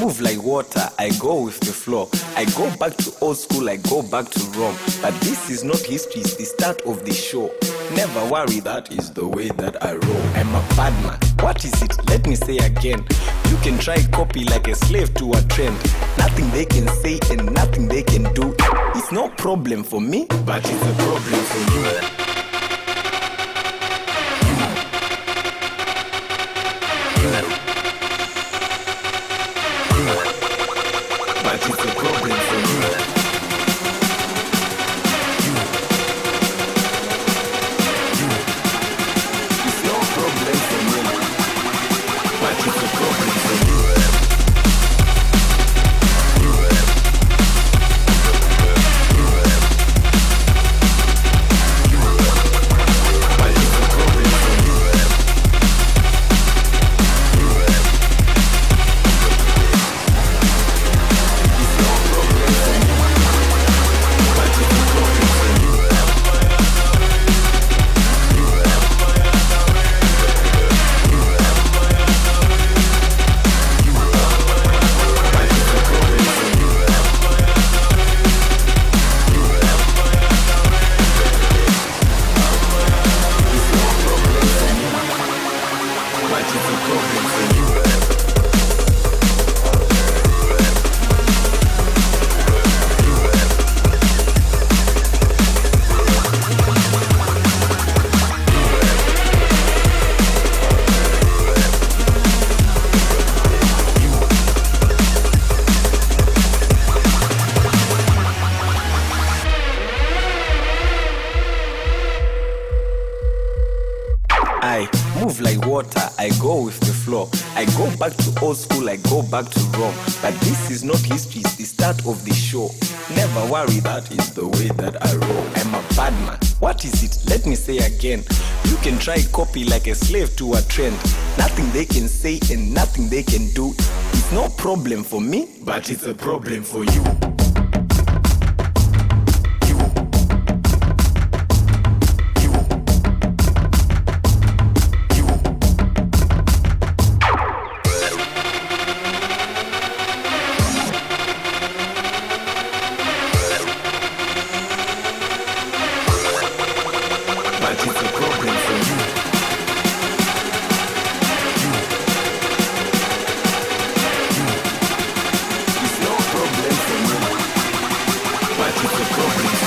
move like water, I go with the flow. I go back to old school, I go back to Rome. But this is not history, it's the start of the show. Never worry, that is the way that I roll. I'm a bad man. What is it? Let me say again. You can try copy like a slave to a trend. Nothing they can say and nothing they can do. It's no problem for me, but it's a problem for you. It's a move like water, I go with the flow. I go back to old school, I go back to Rome. But this is not history, it's the start of the show. Never worry, that is the way that I roll. I'm a bad man. What is it? Let me say again. You can try copy like a slave to a trend. Nothing they can say and nothing they can do. It's no problem for me, but it's a problem for you. It's